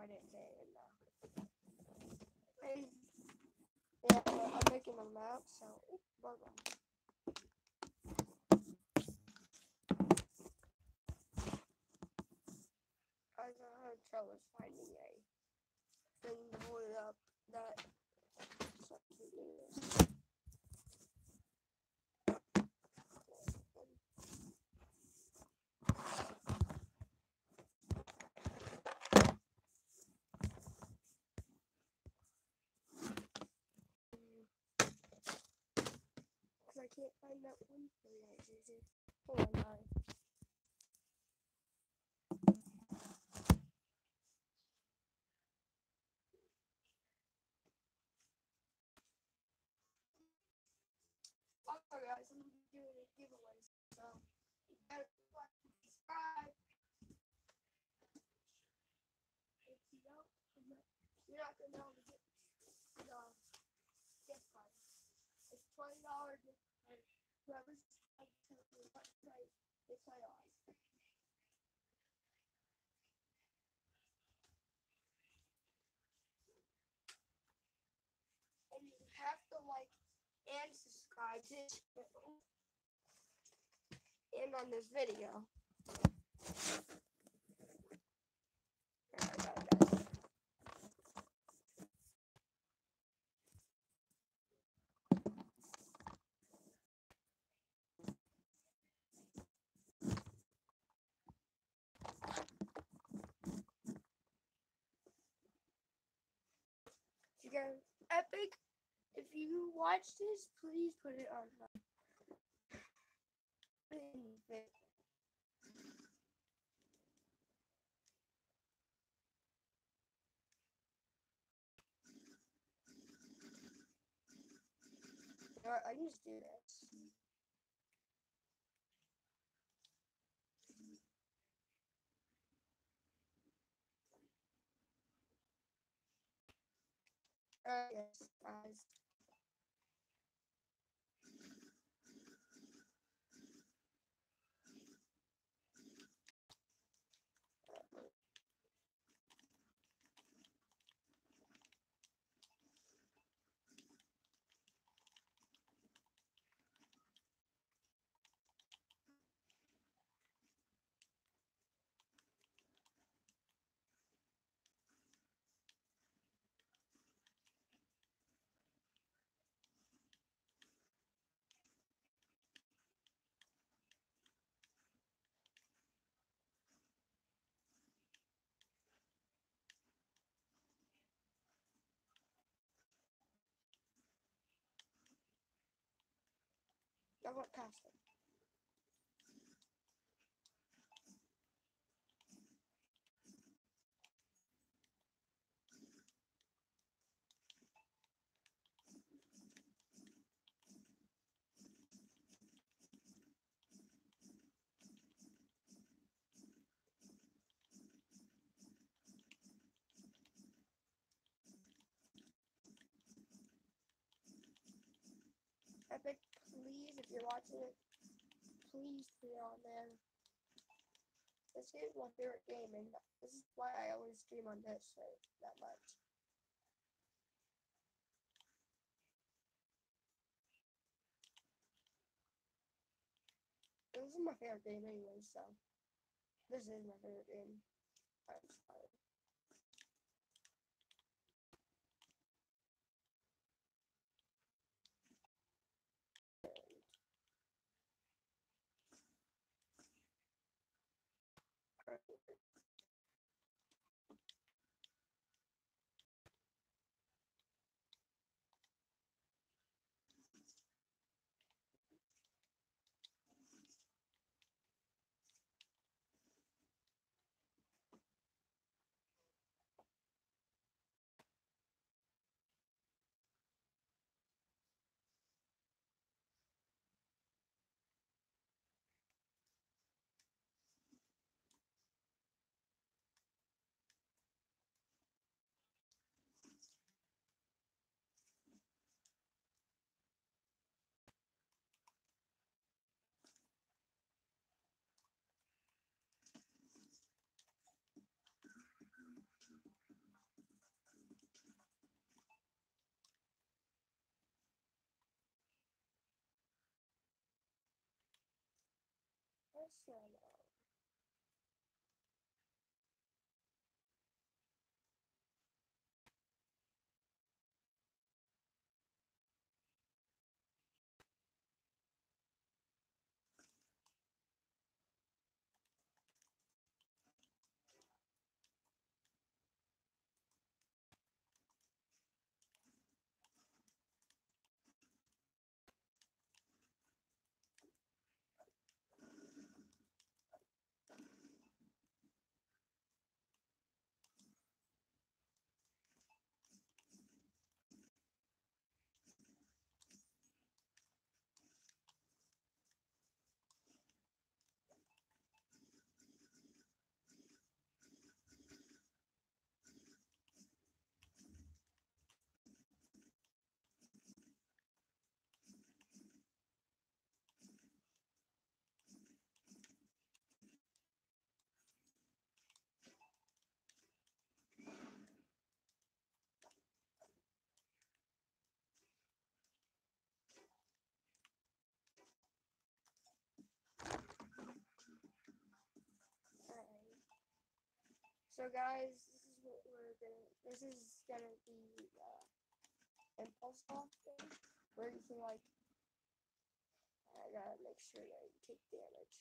And yeah, I'm making a map, so. I got having trouble finding a thing to hold up that I can do this. Because I can't find that one? Hold on, guys. Okay, guys, I'm gonna be doing a giveaway, so you better and subscribe. If you don't, you're not gonna know to get the gift card. It's twenty dollars gift card. Subscribed to. And you have to like and subscribe to this channel and on this video. Alright, I got it, guys. You guys, epic. If you watch this, please put it on. I can just do this. Alright, uh, yes, guys. I went past it. Epic, please, if you're watching it, please it on there. This is my favorite game, and this is why I always stream on this so that much. This is my favorite game anyway, so this is my favorite game. I'm sorry. Yes or no? Alright. So guys, this is what we're gonna this is gonna be uh impulse off thing where you can like I gotta make sure that you take damage.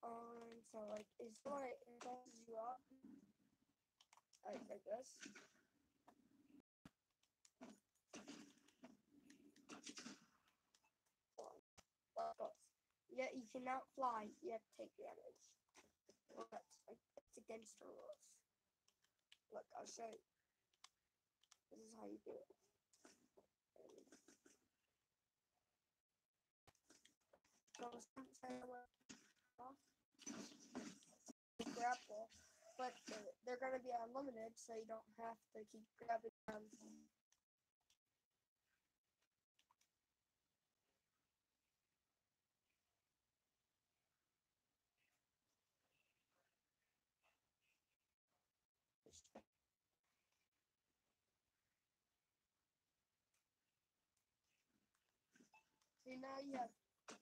Um so like it's like it you up like this. Well, it Yeah, you cannot fly. You have to take damage. Well, that's like it's against the rules. Look, I'll show you. This is how you do it. Grapple, but they're, they're gonna be unlimited, so you don't have to keep grabbing them. So now you have,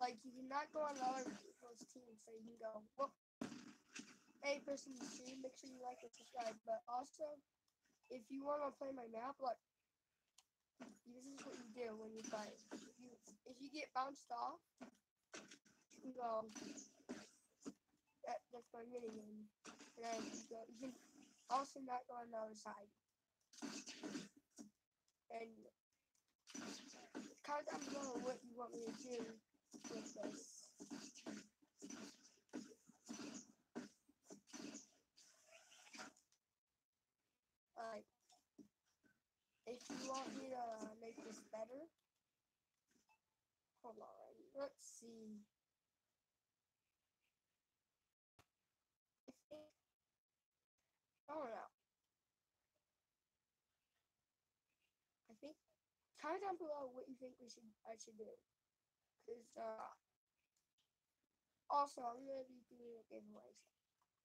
like, you cannot go on the other people's team, so you can go, whoop. Hey, person the stream, make sure you like and subscribe. But also, if you want to play my map, look, this is what you do when you fight. You, if you get bounced off, you go, that, that's my mini. And then you go, you can also not go on the other side. And comment down below what you want me to do with this. Like, if you want me to make this better, hold on, let's see. I think, I don't know. I think comment down below what you think we should I should do. Cause uh also I'm gonna be doing a giveaway.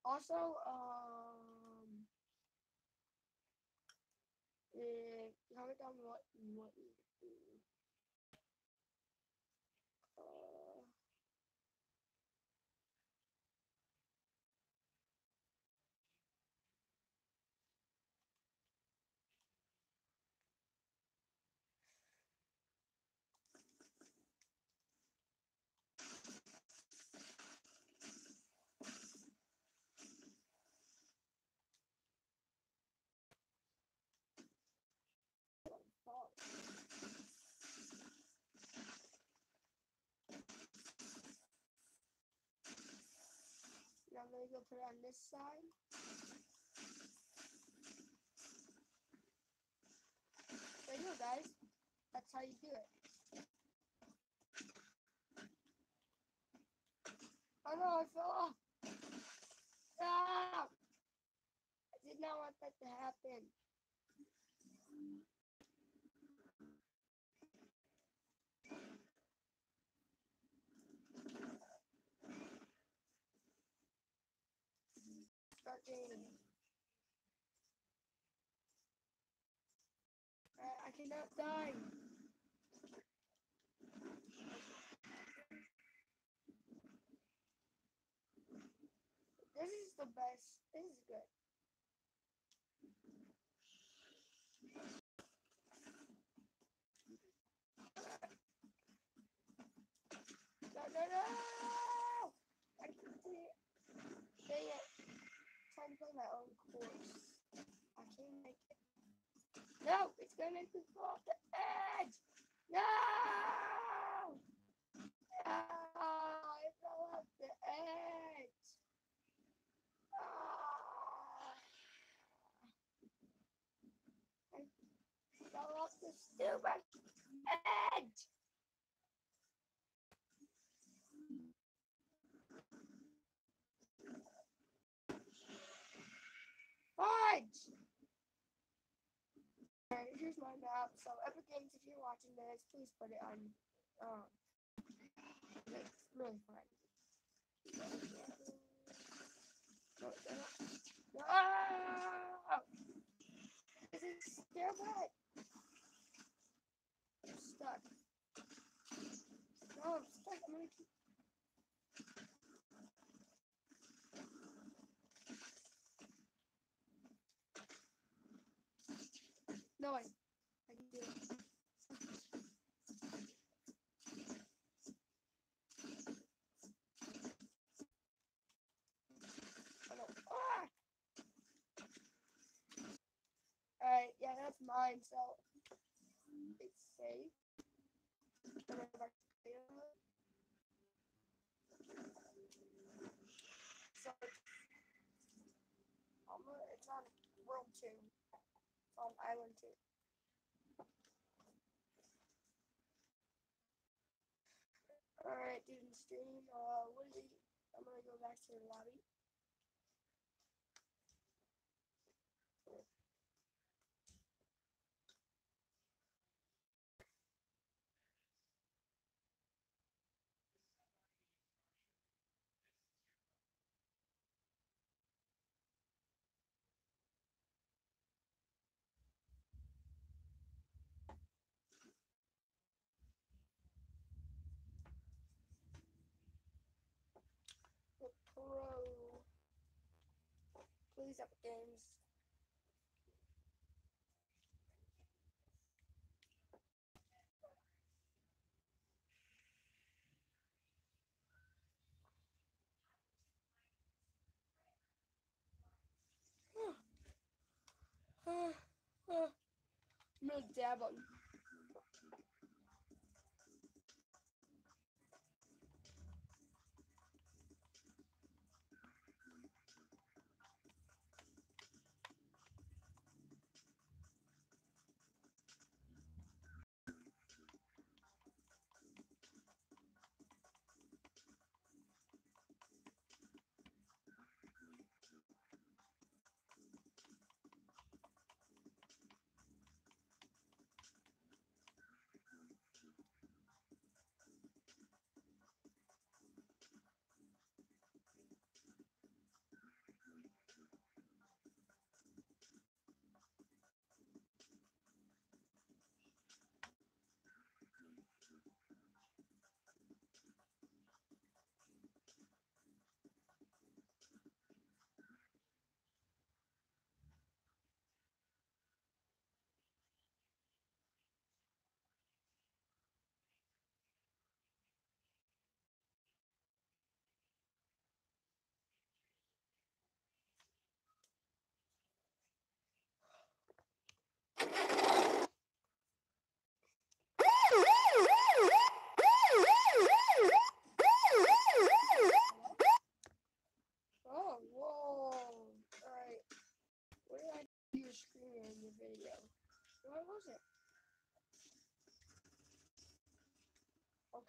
Also, um eh, comment down what you want me to do. Uh, fall. Now I'm gonna go put it on this side. There you go, guys. That's how you do it. Oh no, I fell off. Ah! I did not want that to happen. Game. cannot die. This is the best. This is good. No, no, no! I can see it. Dang it. Trying to play my own course. I can't make it. No, it's gonna make me fall off the edge. No! Ah, I fell off the edge. Ah. I fell off the stupid edge. Alright, here's my map. So, Epic Games, if you're watching this, please put it on. Um, it's really fun. This is! I'm stuck. No, I'm stuck. I'm gonna keep. Ah! Alright, yeah, that's mine, so it's safe. So it's, um, it's on World 2 on Island 2. Alright, dude, in stream, uh, what is it? I'm gonna go back to the lobby. The Pro. Please Epic Games. I'm gonna dab on.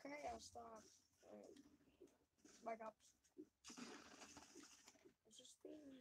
Okay, I'll stop. Alright. Back up. It's just being.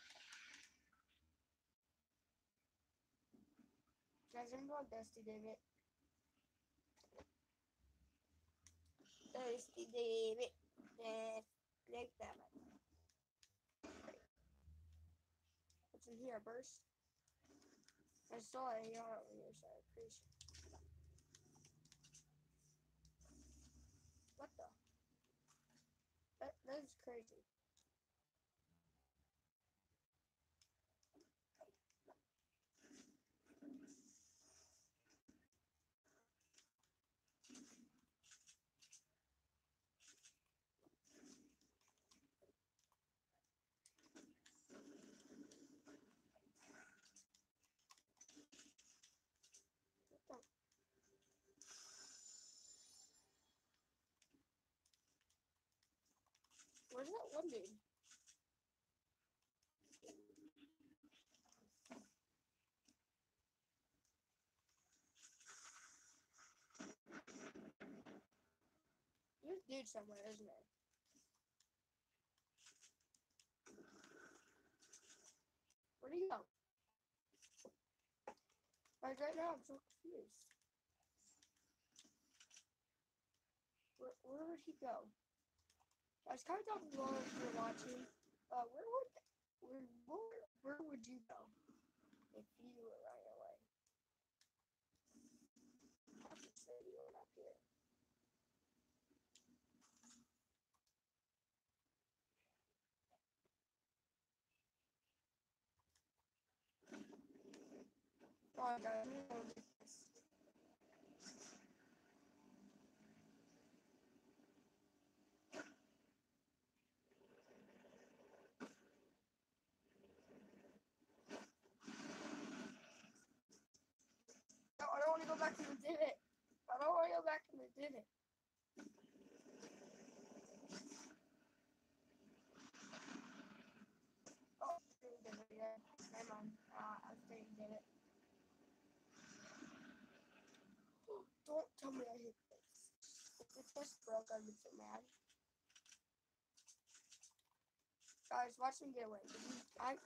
Guys, I'm Dusty Divot. Dusty Divot. Like that one. What's in here? Burst? I saw a AR on your side. Pretty sure. What the? That, that is crazy. What the? Where's that one dude? There's a dude somewhere, isn't there? Where'd he go? Like right now, I'm so confused. Where, where would he go? Comment down below if you're watching. Uh, where would where where, where would you go if you were right away? I were on, guys. we gonna do this. No, I don't want to go back to the divot. I don't want to go back to the divot. Oh, stay in divot again. Never mind. Uh, I'll stay in divot. Don't tell me I hit this. If broke, I'd be so mad. Guys, watch me get away. I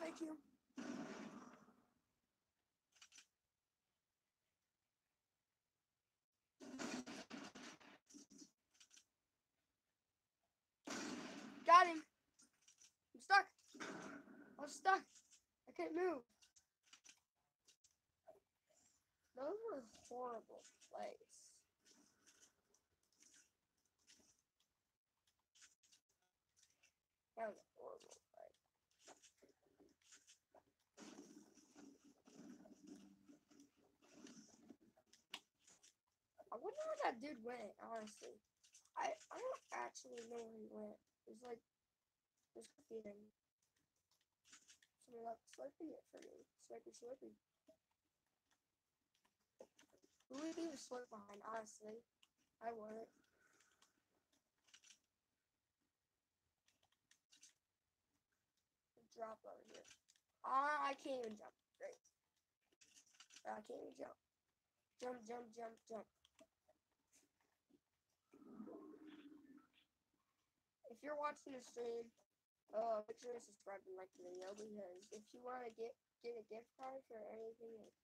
thank you. Got him. I'm stuck. I'm stuck. I can't move. Those were horrible plays. That was a horrible play. I dude went, honestly. I, I don't actually know where he went. It's like, coffee in Somebody left slurping it for me. Slurpy, slurpy. Who would leave a slurp behind, honestly? I wouldn't. Drop over here. Ah, I can't even jump. Great. I can't even jump. Jump, jump, jump, jump. If you're watching the stream, uh, make sure to subscribe and like the video because if you want to get get a gift card for anything, like,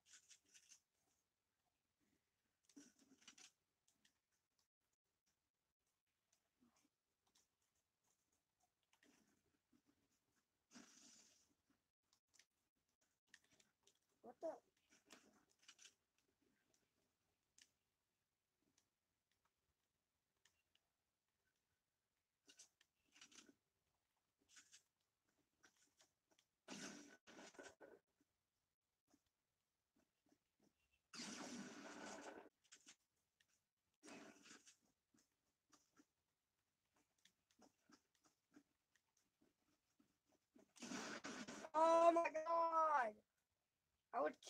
what the?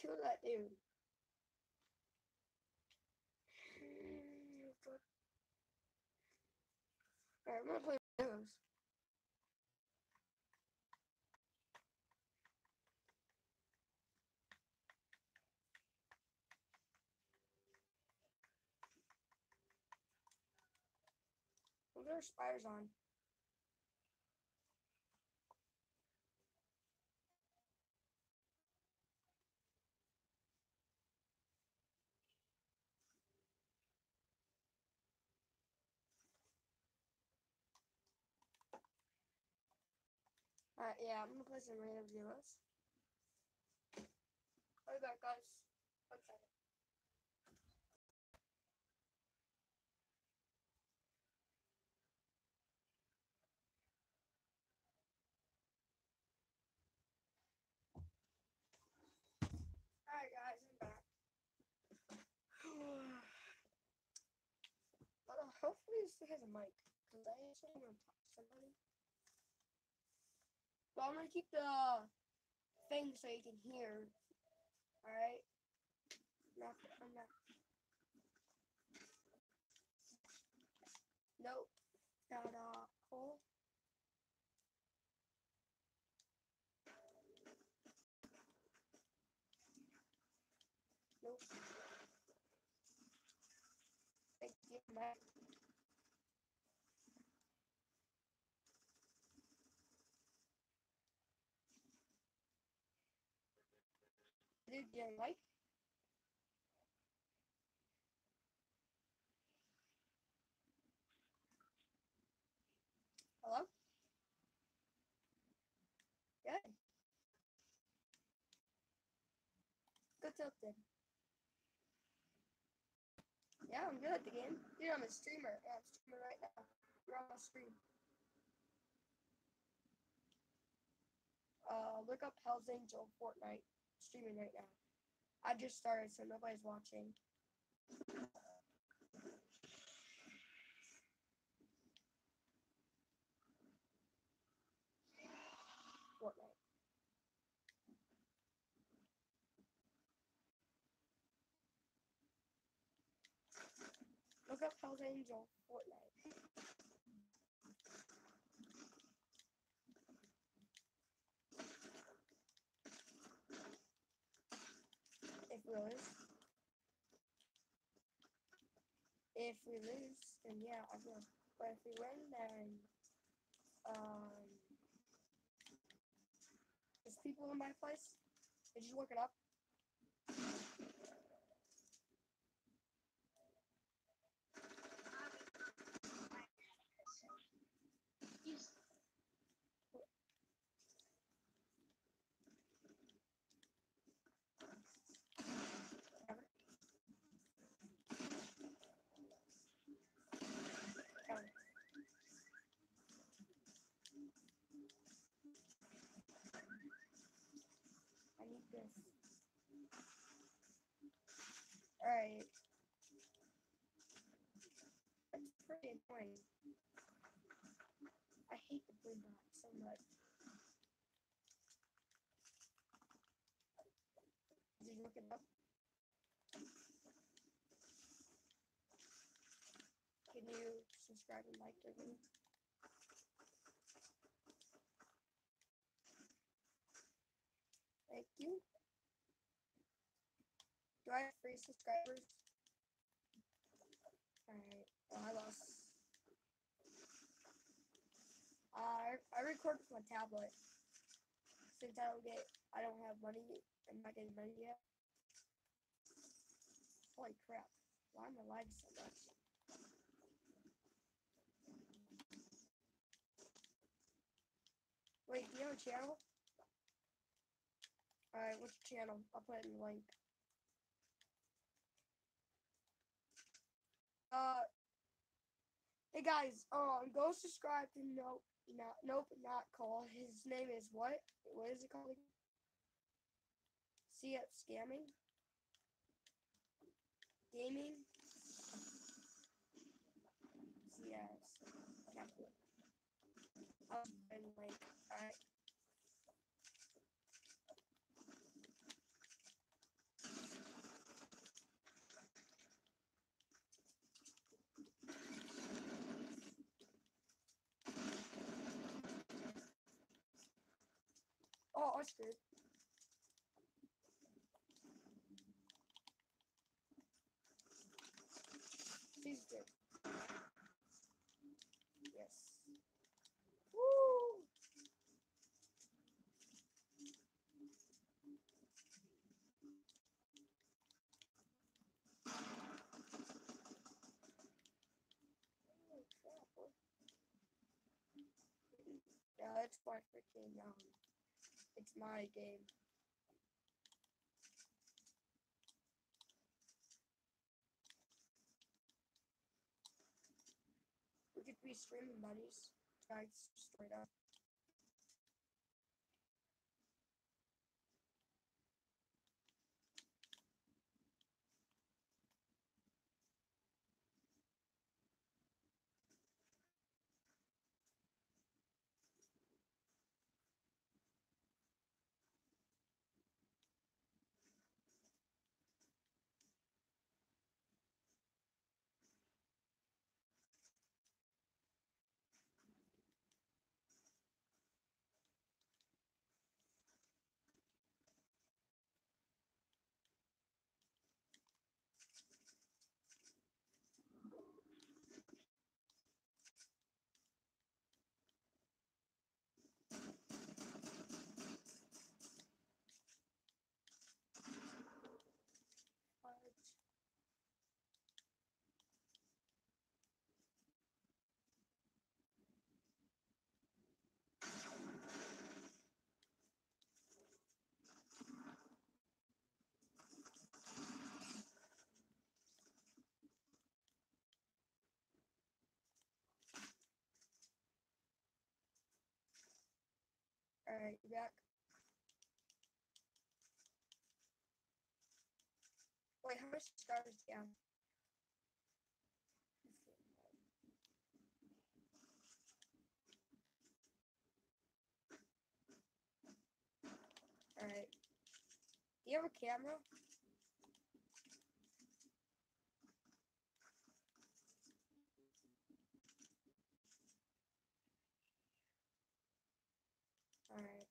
Kill that dude. Alright, I'm gonna play those. Look at our spiders on. Alright, yeah, I'm gonna play some random. I'll be back, guys. One second. Alright, guys, I'm back. hopefully, this thing has a mic. Because I actually want to talk to somebody. But I'm gonna keep the thing so you can hear. Alright? Not, I'm not. Nope. Not uh hole. Nope. Thank you, Matt. Dude, you like? Hello? Good. Good tilted. Yeah, I'm good at the game. Dude, I'm a streamer. Yeah, I'm streaming right now. You're on my stream. Uh, look up Hell's Angel Fortnite. Streaming right now. I just started, so nobody's watching. Fortnite. Look up Hell's Angel Fortnite. If we lose. Then yeah, I will. But if we win, then um, there's people in my place. Did you look it up? Counter. I need this. Alright. That's pretty annoying. I hate the blue dot so much. Did you look it up? Can you subscribe and like the video? Thank you. Do I have free subscribers? Alright, well, I lost. Uh, I, I record with my tablet. Since I don't get, I don't have money, I'm not getting money yet. Holy crap, why am I lagging so much? Wait, do you have a channel? Alright, what's your channel? I'll put it in the link. Uh, hey guys, um, go subscribe to Nope, not Nope, not call. His name is what? What is it called? See it scamming, gaming. CS. Capital. I'll put in the Oh. She's dead. Yes. Woo! Holy crap, boy. Yeah, it's my um, it's my game. We could be streaming buddies. Guys, straight up. Fudge. Alright, you back? Wait, how much stars down? Alright. Do you have a camera? Alright.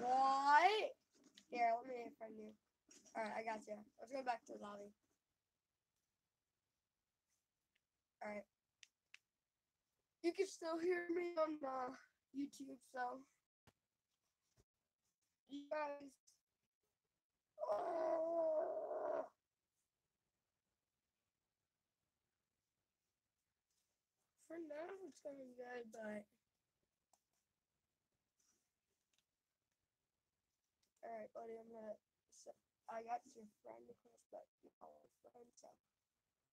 What? Here, let me friend you. Alright, I got you. Let's go back to the lobby. Alright. You can still hear me on uh, YouTube, so. You guys. Oh. For now, it's going good, but. Alright, buddy, I'm gonna. I got your friend request, but you call a friend, so.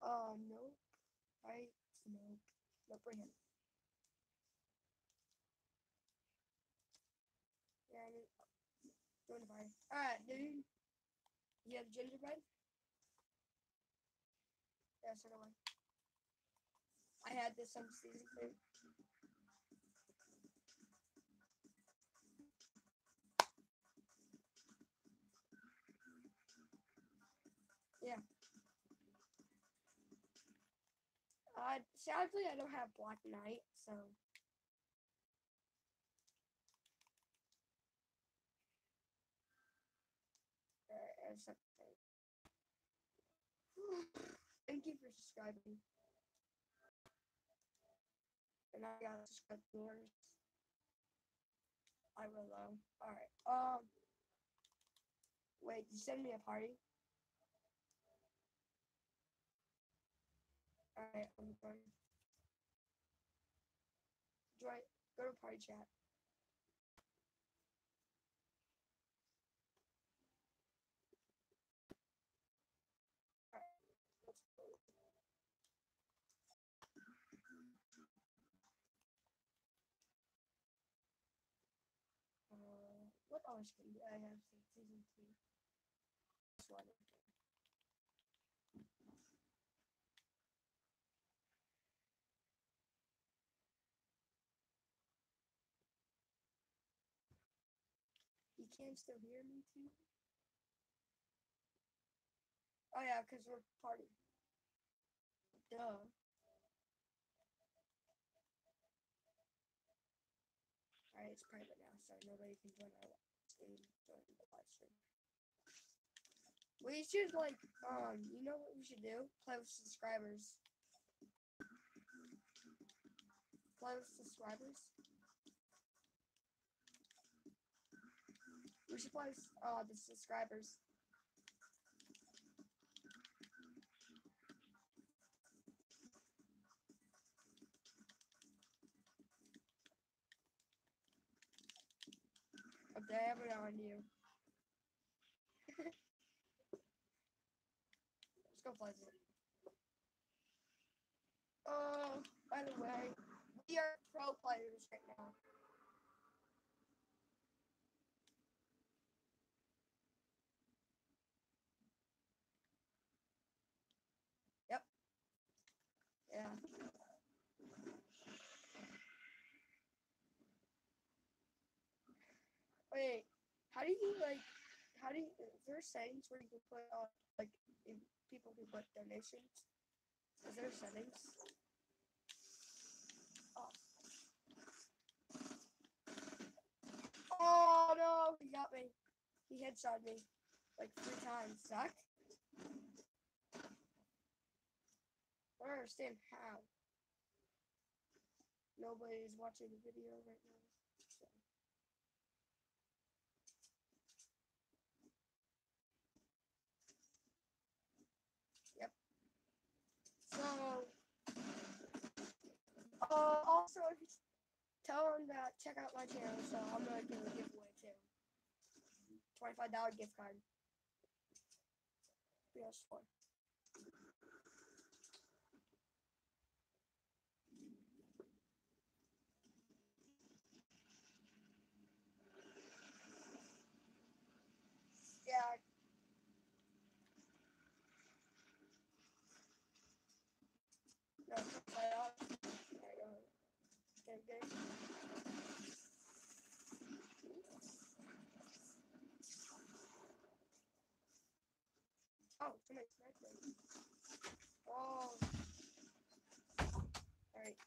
Uh, nope. I. Nope. Nope, bring him. Yeah, I mean. Join the party. Alright, dude. You have gingerbread? Yeah, so do I. I had this on season two. Yeah. Uh, sadly, I don't have Black Knight, so. To think. Thank you for subscribing. And I gotta subscribe yours. I will though. Alright. Um wait, you send me a party? Alright, I'm going. Join go to party chat. Uh, what skin do I have season two? This one. Can still hear me too? Oh yeah, because we're party. Duh. Alright, it's private now, so nobody can join our stream. Join the live stream. We should like, um, you know what we should do? Play with subscribers. Play with subscribers. We should play uh, the subscribers. I'm dabbing on you. Let's go play it. Oh, by the way, we are pro players right now. Yeah. Wait, how do you like? How do you? Is there settings where you can put on like if people can put donations? Is there settings? Oh. Oh no, he got me. He headshot me like three times. Suck. I don't understand how. Nobody's watching the video right now. So. Yep. So, uh, also, tell them that check out my channel, so I'm gonna give a giveaway too. Twenty-five dollar gift card. PS4. Yeah. No, play off. There you go. Okay, okay. Oh. Oh. Alright.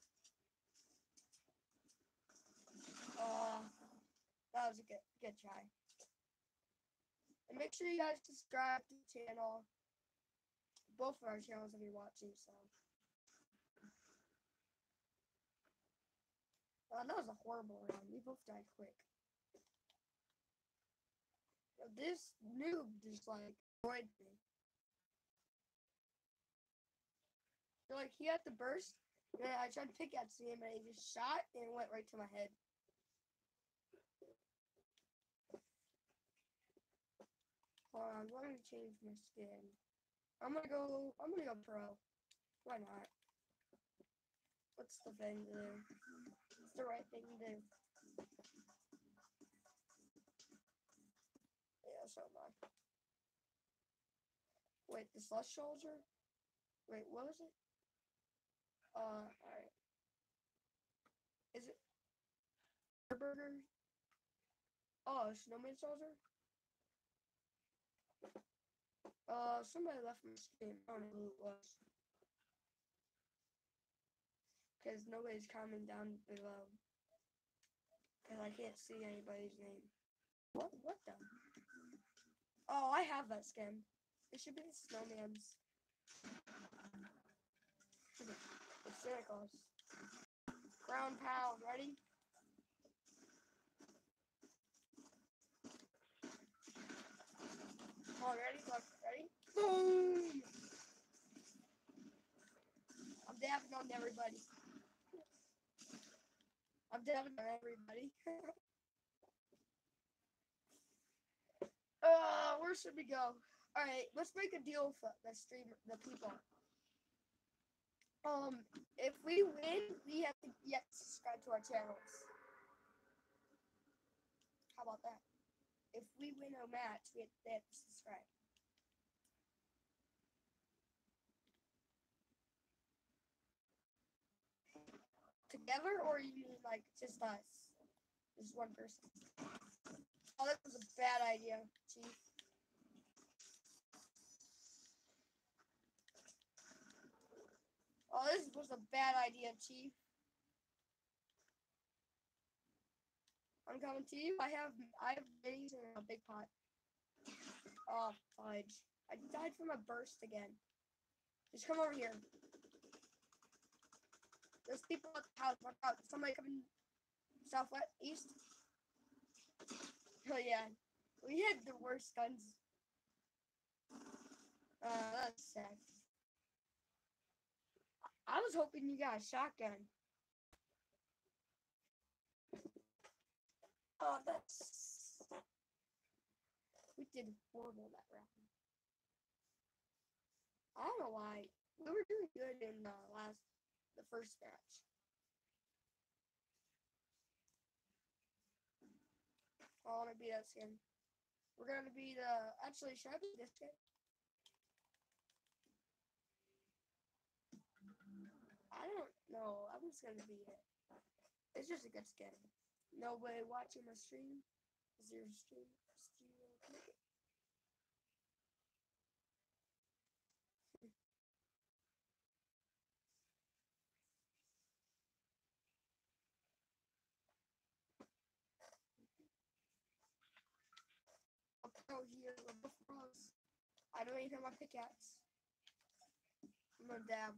Oh, that was a good, good try. And make sure you guys subscribe to the channel. Both of our channels if you're watching, so. Oh, that was a horrible round. We both died quick. Yo, This noob just like destroyed me. Like he had to burst, and I tried to pickaxe him, and he just shot and went right to my head. Hold on, going to change my skin. I'm gonna go. I'm gonna go pro. Why not? What's the thing to do? It's the right thing to do. Yeah, so am I. Wait, the slush soldier? Wait, what was it? Uh, alright. Is it burger? Oh, snowman soldier? Uh, somebody left my skin. I don't know who it was. Because nobody's commenting down below. Because I can't see anybody's name. What? What the? Oh, I have that skin. It should be the snowman's. It's Santa Claus. Ground pound, ready? Come on, ready? Look, ready? Boom! I'm dabbing on everybody. I'm dabbing on everybody. uh, where should we go? All right, let's make a deal with the, the streamer, the people. Um, if we win, we have to get subscribe to our channels. How about that? If we win a match, we have, they have to subscribe. Together, or you mean like just us? Just one person. Oh, that was a bad idea, Chief. Oh, this was a bad idea, Chief. I'm coming to you. I have I have minis in a big pot. Oh, fudge. I died from a burst again. Just come over here. There's people at the house. Watch out. Somebody coming southwest, east. Oh, yeah. We had the worst guns. Uh, that's sad. I was hoping you got a shotgun. Oh, that's. We did horrible that round. I don't know why. We were doing good in the last, the first match. Oh, I'm gonna beat us again. We're gonna be the. Actually, should I be this guy? I don't know. Gonna be it. It's just a good skin. Nobody watching my stream. Is your stream? stream okay? I'll here. Both bros. I don't even have my pickaxe. I'm gonna dab.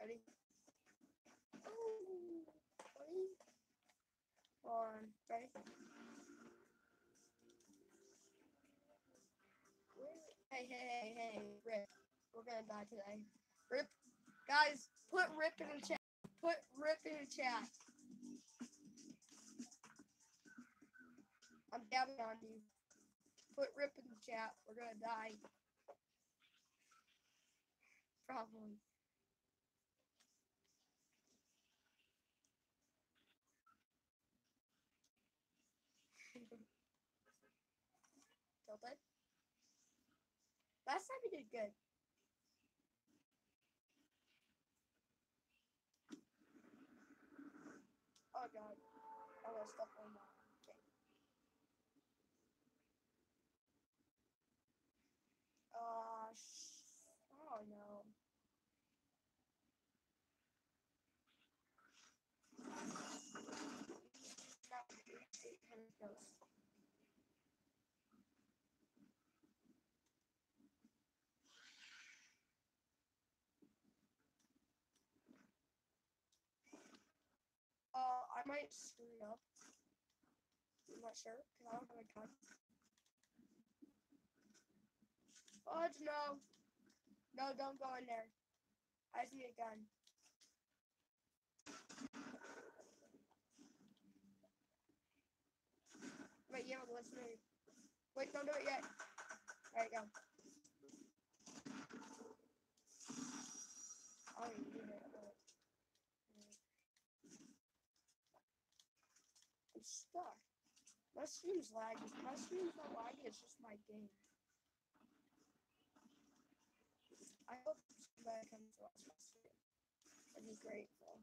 Ready? Ready? Hey, hey, hey, Rip. We're gonna die today. Rip. Guys, put Rip in the chat. Put Rip in the chat. I'm dabbing on you. Put Rip in the chat. We're gonna die. Probably. Tilted. Last time we did good. Oh god. Got stuff on my thing. Uh, oh no. Not 800 ghosts. I might screw it up. I'm not sure, because I don't have a gun. Fudge, no. No, don't go in there. I see a gun. Wait, you have a listener. Wait, don't do it yet. There you go. Oh, you did it. I'm stuck. My stream's laggy. My stream's not laggy, it's just my game. I hope somebody comes to watch my stream. I'd be grateful.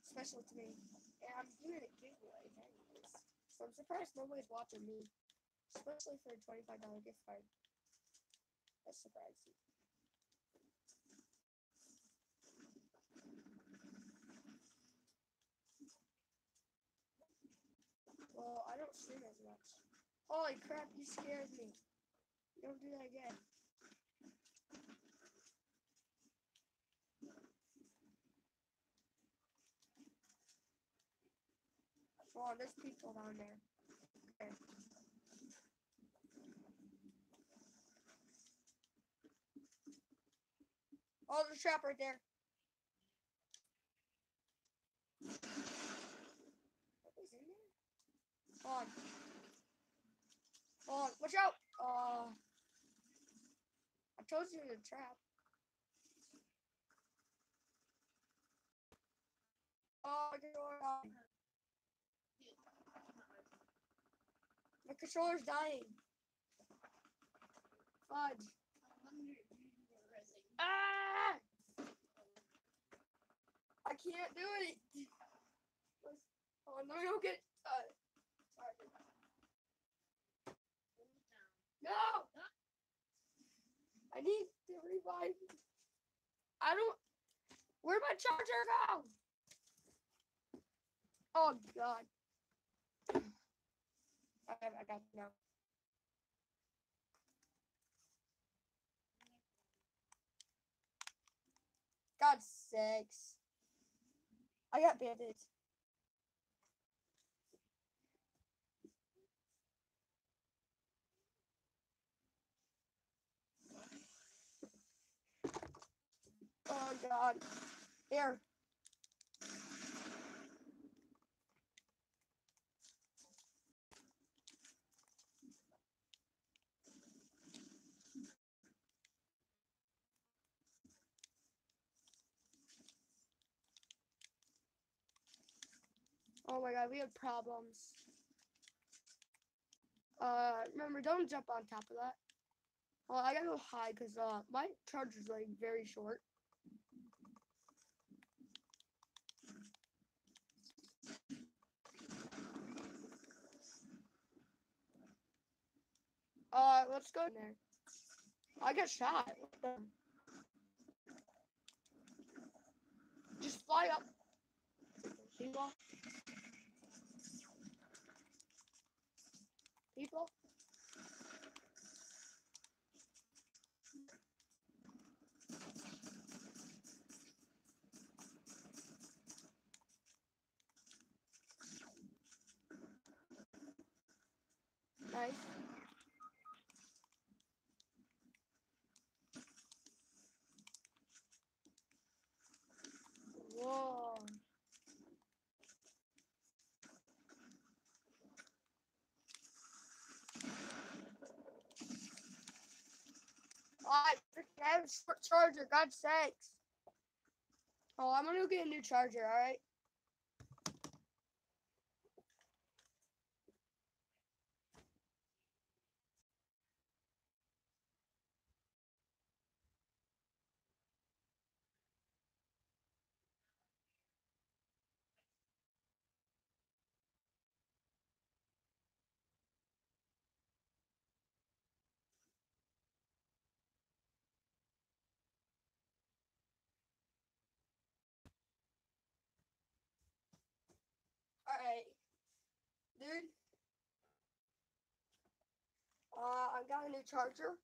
Especially to me. And I'm doing a giveaway anyways. So I'm surprised nobody's watching me. Especially for a $25 gift card. That's surprising. Well, I don't stream as much. Holy crap, you scared me. Don't do that again. Oh, there's people down there. Okay. Oh, there's a trap right there. What was in there? Hold on. On. Watch out! Uh, I told you the trap. Oh, controller died. My controller's dying. Fudge. Ah! I can't do it. Oh, let me go get. Uh, No! I need to revive. I don't. Where'd my charger go? Oh God. Okay, I got it now. God sakes. I got bandits. Oh God. Here. Oh my god, we have problems. Uh, remember, don't jump on top of that. Well, I gotta go high because uh, my charger's like very short. Uh, let's go in there. I got shot. Just fly up. People. People. Nice. Whoa. I freaking have short charger, God's sakes. Oh, I'm gonna go get a new charger? Alright. Dude. Uh, I got a new charger.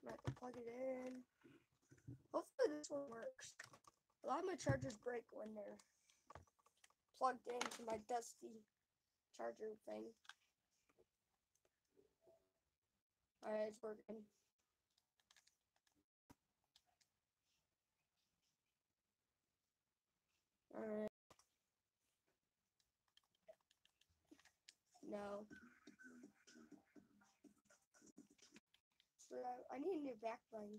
I'm gonna plug it in. Hopefully this one works. A lot of my chargers break when they're plugged into my dusty charger thing. Alright, it's working. Alright. No. So I, need a new backplane.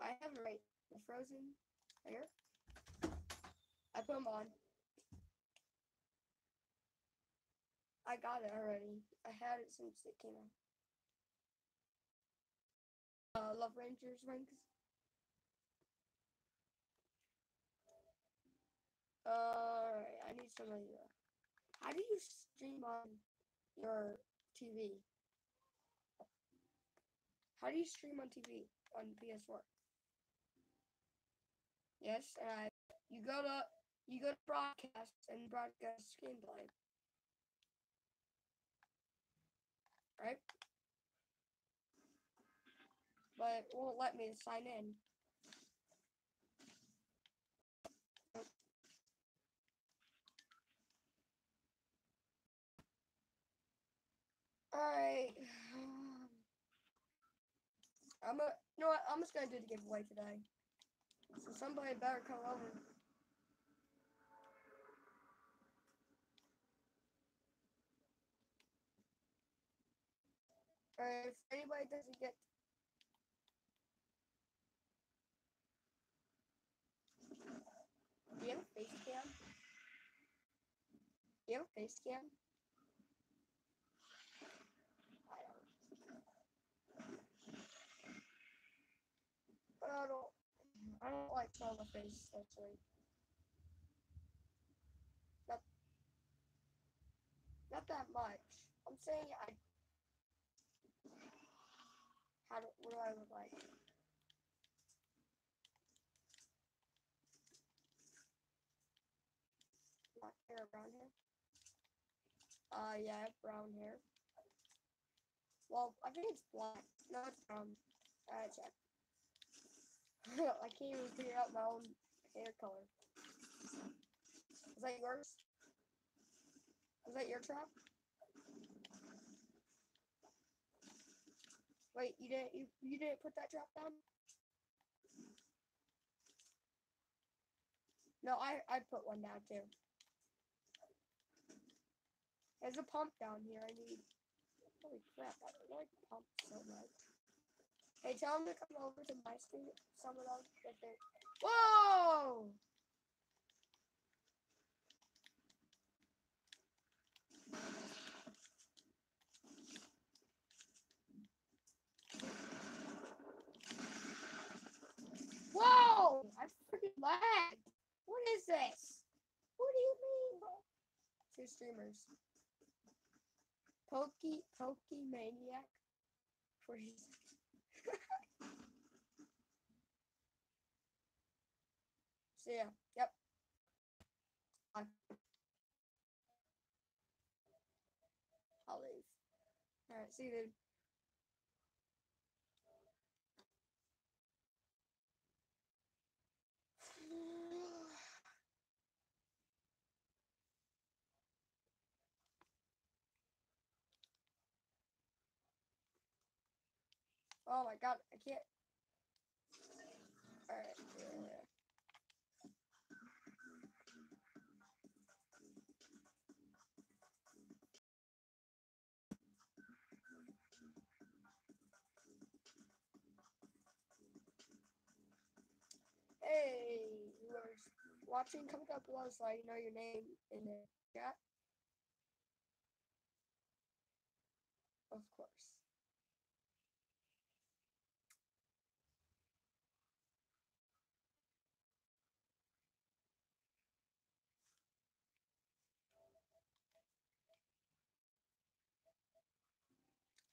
I have it right. The frozen here. I put them on. I got it already. I had it since it came out. Uh, Love Rangers rings. Alright, I need some you. How do you stream on your TV? How do you stream on TV on PS4? Yes, I. you go to you go to broadcast and broadcast screenplay. Right? But it won't let me sign in. Alright. Um, I'm a, you know what? I'm just gonna do the giveaway today. So somebody better come over. Alright, if anybody doesn't get Do you have a face cam? Do you have a face cam? But I don't. I don't like my face actually. That, Not that much. I'm saying I. How do, what do I look like? Black hair, brown hair? Uh, yeah, brown hair. Well, I think it's black. No, it's brown. I check. I can't even figure out my own hair color. Is that yours? Is that your trap? Wait, you didn't you, you didn't put that trap down? No, I I put one down too. There's a pump down here. I need. Holy crap! I don't like pumps so much. Hey, tell them to come over to my street. Some of them they. Whoa! Whoa! I freaking lagged. What is this? What do you mean, bro? Two streamers. Pokey Pokey Maniac. Freeze. See ya. Yep. I'll leave. Alright, see you dude. Oh my god, I can't. Alright, yeah. Hey, whoever's watching, comment down below so I know your name in the chat. Of course.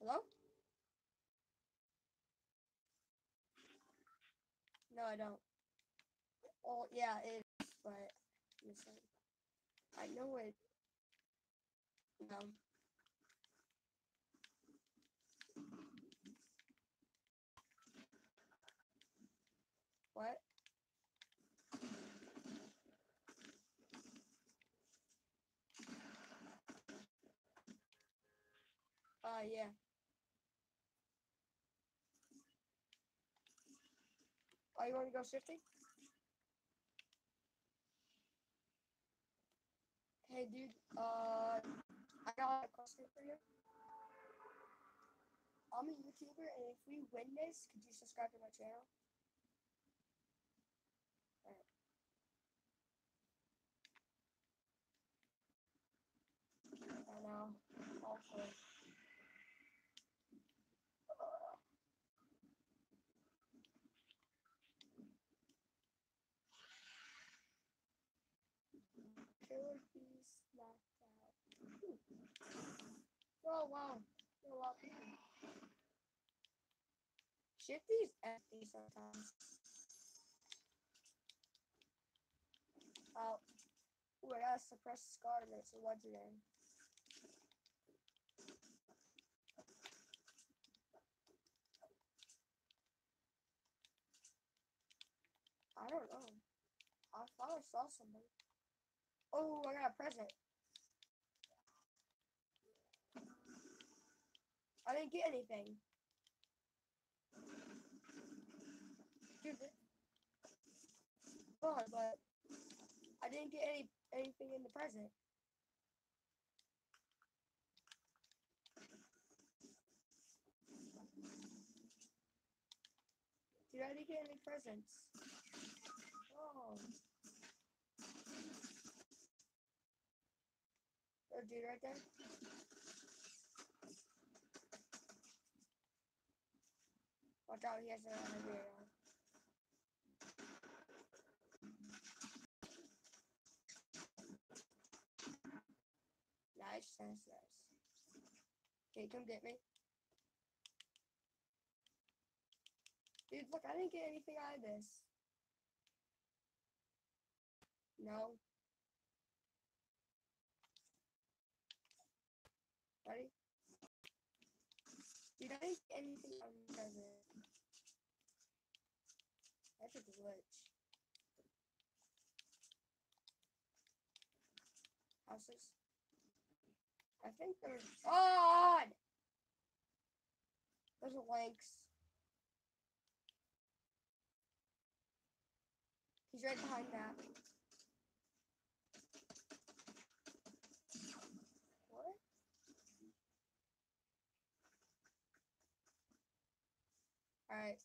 Hello? No, I don't. Oh, yeah, it is, but I know it. No. What? Uh, yeah. Oh, you want to go shifting? Hey, dude. Uh, I got a question for you. I'm a YouTuber, and if we win this, could you subscribe to my channel? Alright. I know. Also. Killer bees knocked out. Ooh. Oh wow. Of people. Shifty's empty sometimes. Oh. Ooh, I gotta suppress scar and it's a legendary. I don't know. I thought I saw somebody. Oh, I got a present. I didn't get anything. Th- God, but I didn't get any anything in the present. Dude, I didn't get any presents. Oh. Oh, dude, right there. Watch out, he has another video. nice, nice. Okay, come get me. Dude, look, I didn't get anything out of this. No. Ready? Dude, I get anything out of the That's a glitch. Houses. I think there's. God! There's a Lynx. He's right behind that. What?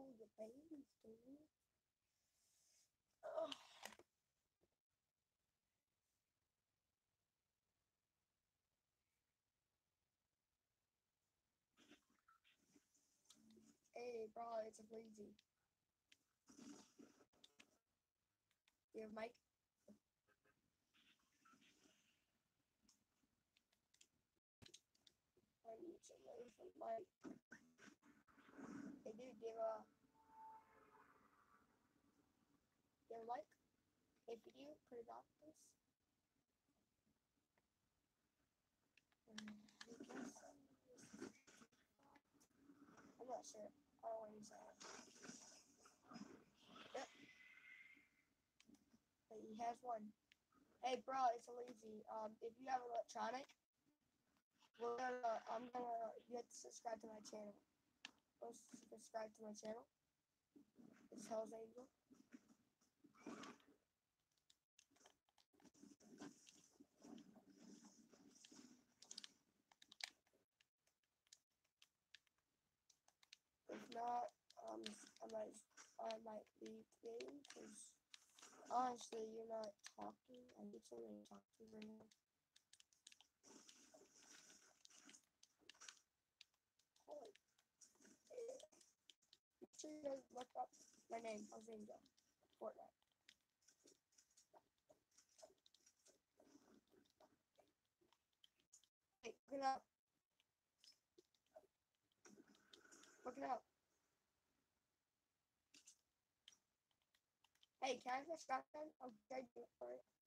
Cool the babies, dude. Ugh. Hey, bro, it's a lazy. You have mic? I need some money from mic. You a... You a? Hey, could you put it off, please? I'm not sure. I don't. Yep. Hey, he has one. Hey, bro, it's a lazy. Um, if you have electronic, we're gonna. I'm gonna. You have to subscribe to my channel. Go subscribe to my channel. It's Hell's Angel. If not, um, I might, I might leave game because honestly, you're not talking. I need someone to talk to right now. Holy. Make sure you guys look up my name, Alzinga, Fortnite. Hey, look it up. Look it up. Hey, can I have a shotgun? I'll trade you for it.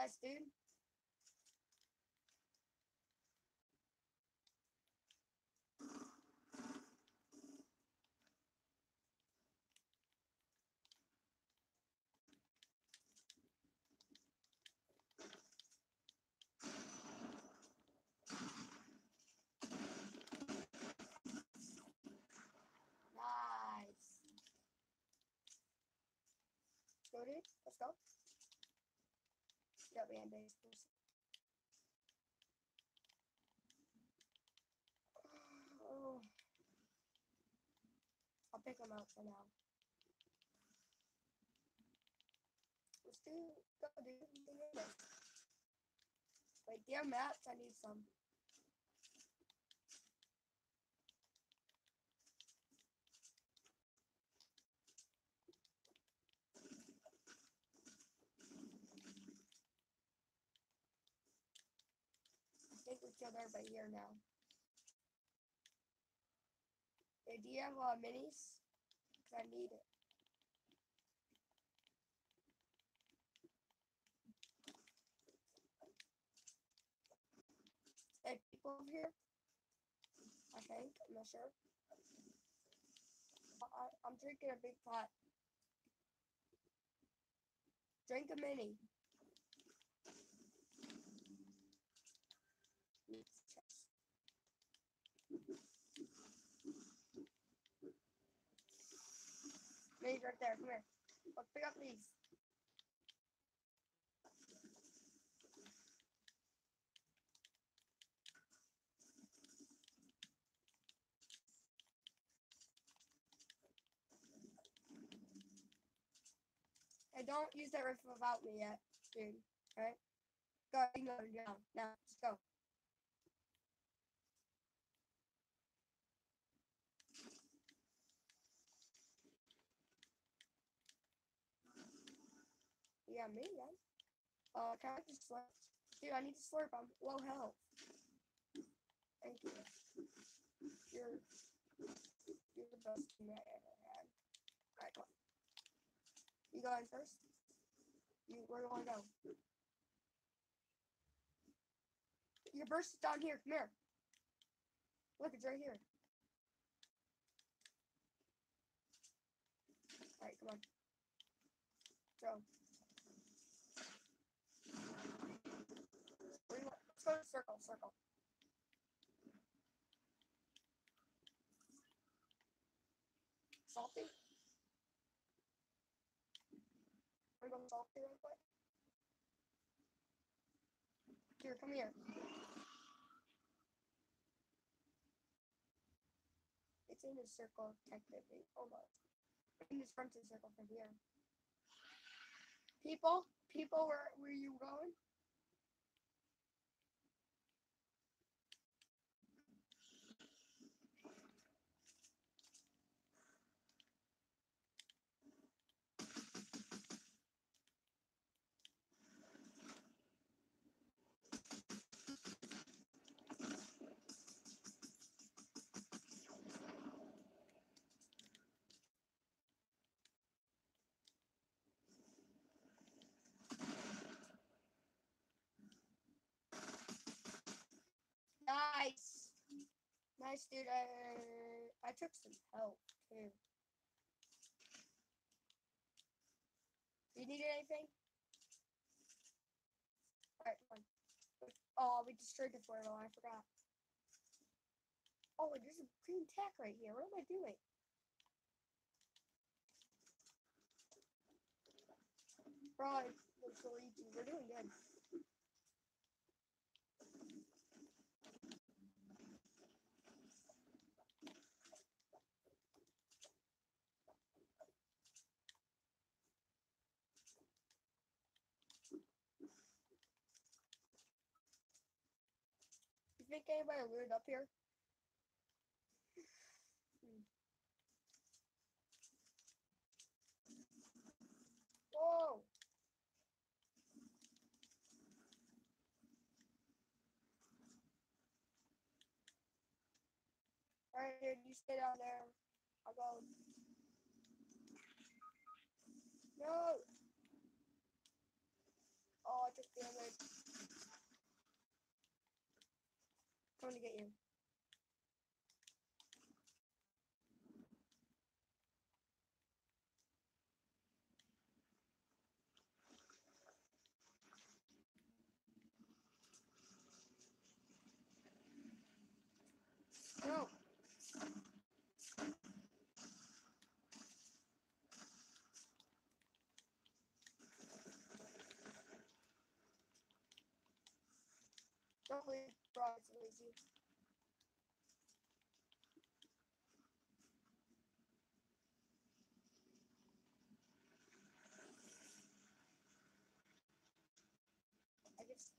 Nice, dude. Nice. Dude. Let's go. Got band-aids. Oh. I'll pick them out for now. Let's do go. We do. Wait, dear maps, I need some. Each other, here now. Hey, do you have uh, minis? 'Cause I need it. Hey, people over here? I think. I'm not sure. I- I'm drinking a big pot. Drink a mini. Needs right there. Come here. Pick up these. Hey, don't use that rifle without me yet, dude. Alright? Go, you know, down. Now, let's go. Yeah, me, yeah. Uh, can I just slurp? Dude, I need to slurp. I'm low health. Thank you. You're, you're the best teammate I ever had. Alright, come on. You going first? You, where do you want to go? Your burst is down here. Come here. Look, it's right here. Alright, come on. Go. Where do you want? Let's go to circle, circle. Salty? Wanna go salty real quick? Here, come here. It's in the circle, technically, almost. In this the circle from here. People, people, where where you going? Nice. Nice, dude. I, I took some help, too. You need anything? Alright, come on. Oh, we destroyed the portal. I forgot. Oh, there's a green tack right here. What am I doing? Bro, Luigi. We're doing good. You think anybody looted up here? Whoa! Alright, dude, you stay down there. I'll go. No! Oh, I took damage. Coming to get you. No. Don't leave, bro. I guess.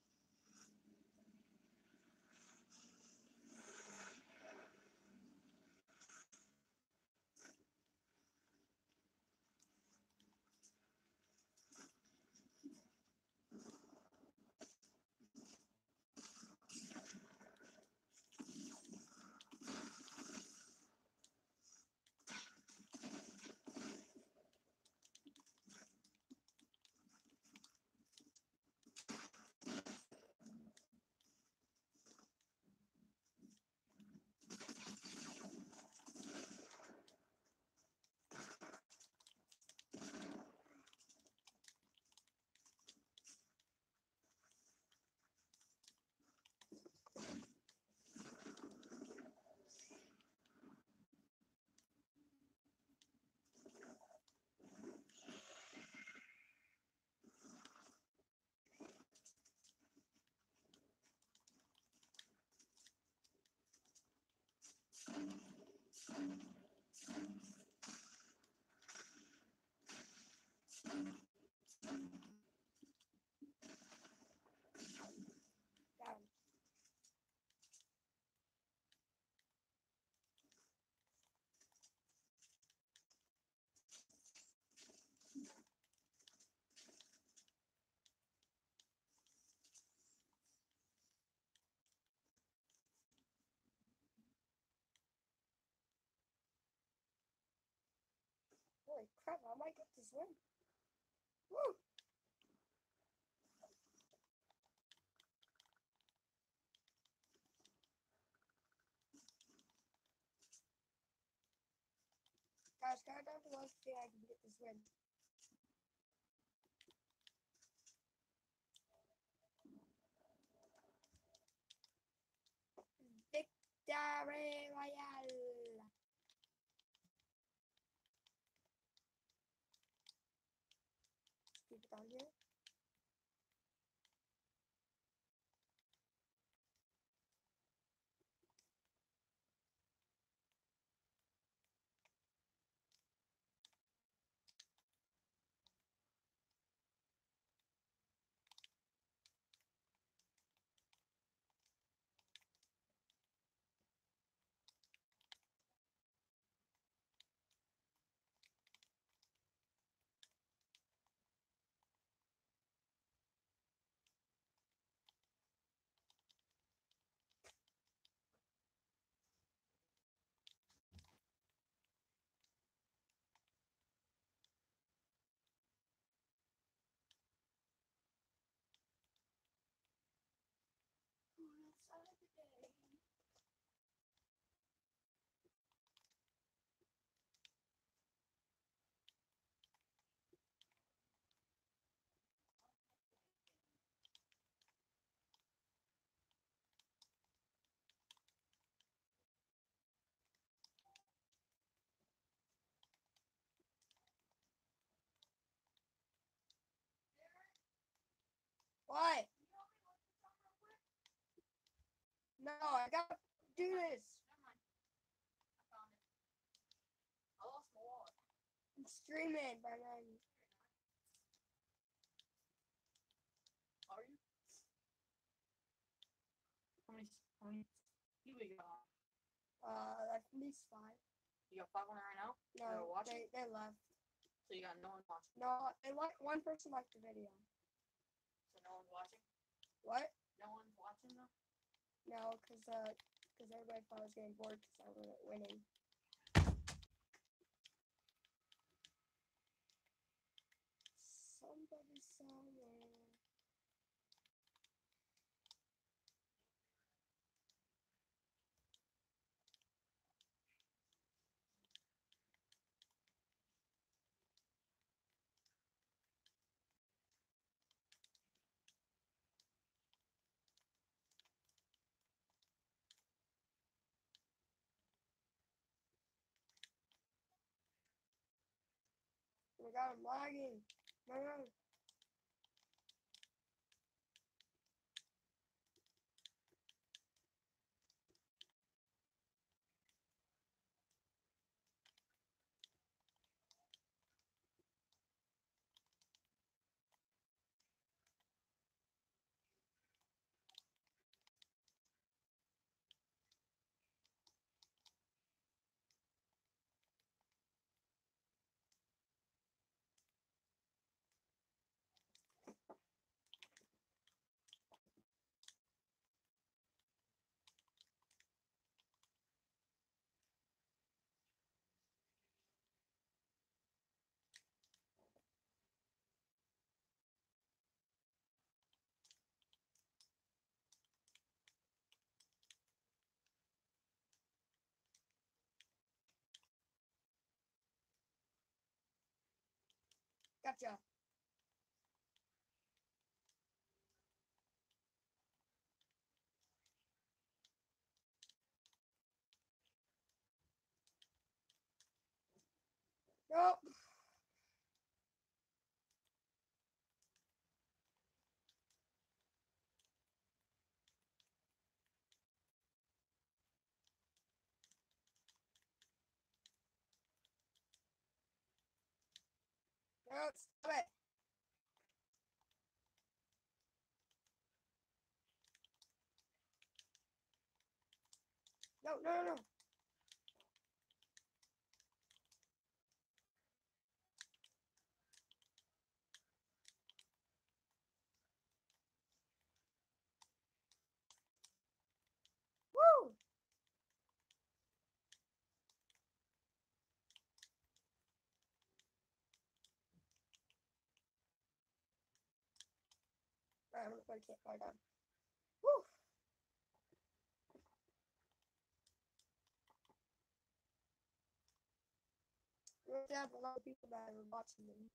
Holy crap, I might get this win. Woo! Guys, comment down below if you think I can get this win. Victory Royale! Keep it on here. outside today. What? No, I gotta do this. I lost my wallet. I'm streaming, but I'm Are you? How many? How many? You we got? uh at least five. You got five on right now. No, they they left. So you got no one watching. No, they like one person liked the video. So no one's watching. What? No one's watching though. No, cause uh, cause everybody thought I was getting bored because I wasn't winning. Somebody. Oh my god, I'm lagging. No, no. Gotcha. Nope. No, stop it. No, no, no, no. Woo! Alright, I'm gonna put a campfire down. Woo! We have a lot of people that are watching them.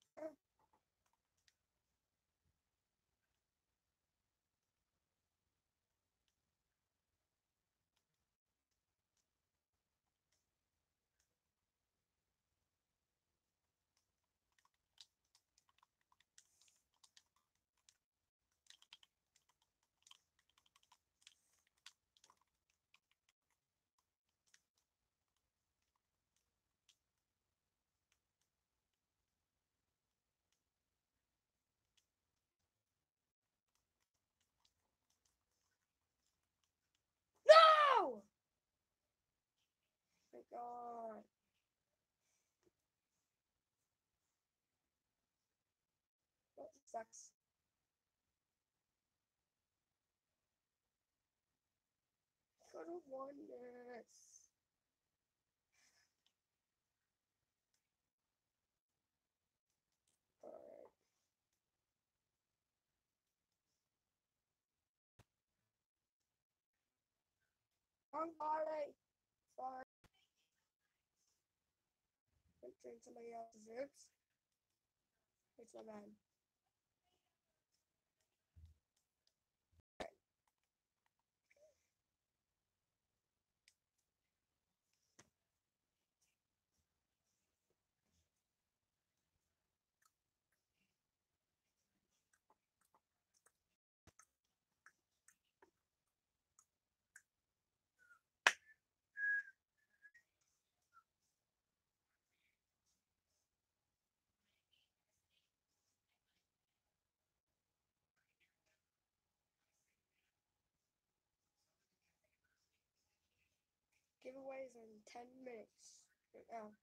No! My God. That sucks. Could have won this. Wrong party. Sorry. Entering somebody else's oops. It's my man. Giveaways in 10 minutes right now.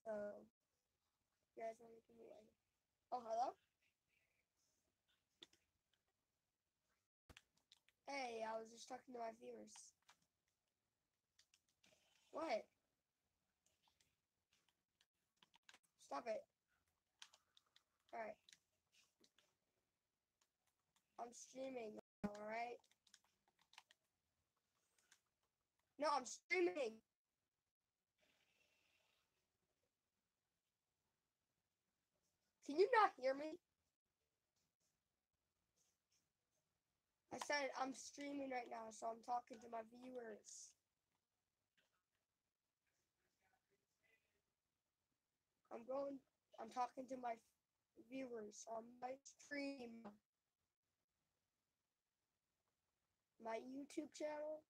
So, you guys want to give me away? Oh, hello? Hey, I was just talking to my viewers. What? Stop it. Alright. I'm streaming alright? No, I'm streaming. Can you not hear me? I said I'm streaming right now, so I'm talking to my viewers. I'm going, I'm talking to my viewers on my stream. My YouTube channel.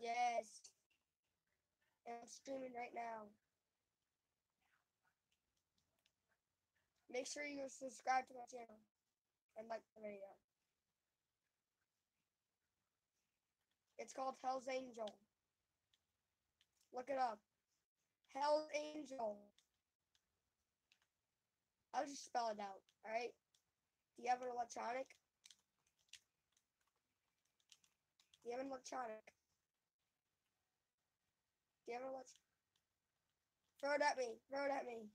Yes. I'm streaming right now. Make sure you subscribe to my channel and like the video. It's called Hell's Angel. Look it up. Hell's Angel. I'll just spell it out, alright? Do you have an electronic? Do you have an electronic? Do you an electronic? Throw it at me. Throw it at me.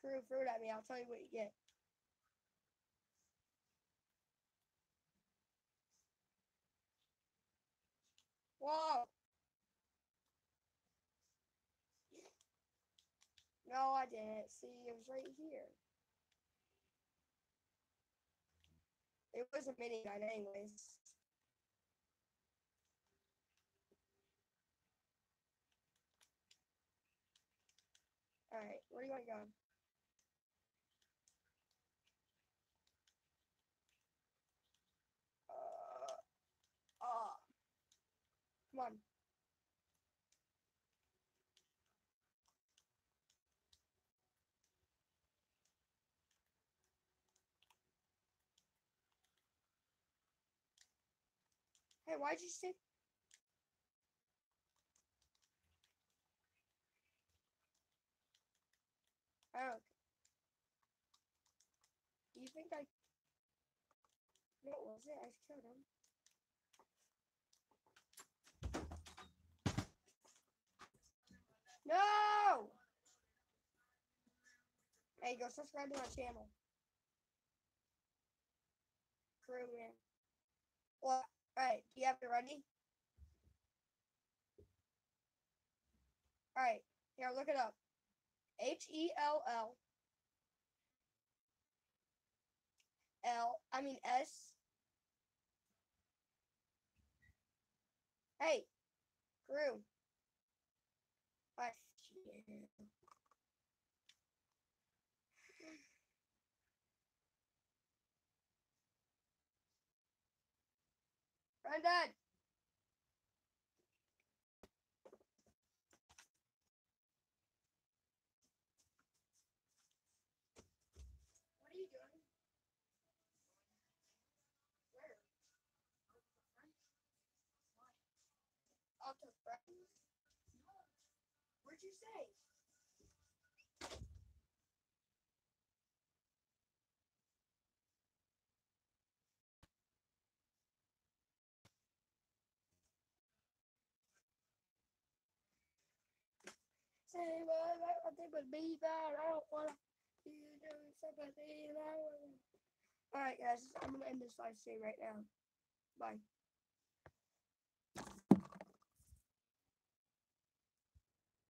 Crew, throw it at me. I'll tell you what you get. Whoa! No, I didn't. See, it was right here. It was a minigun anyways. Alright, where do you want to go? Uh, ah. Come on. Hey, why'd you say? Oh. You think I... What was it? I killed him. No! Hey, go subscribe to my channel. Crewman. Well, alright, do you have it ready? Alright, here, look it up. H E L L L, I mean S. Hey, crew. Alright, yeah. Brendan! What are you doing? Where? Out to friends? No. Where'd you say? Say I think would be. I don't wanna be doing something that. Alright guys, I'm gonna end this live stream right now. Bye.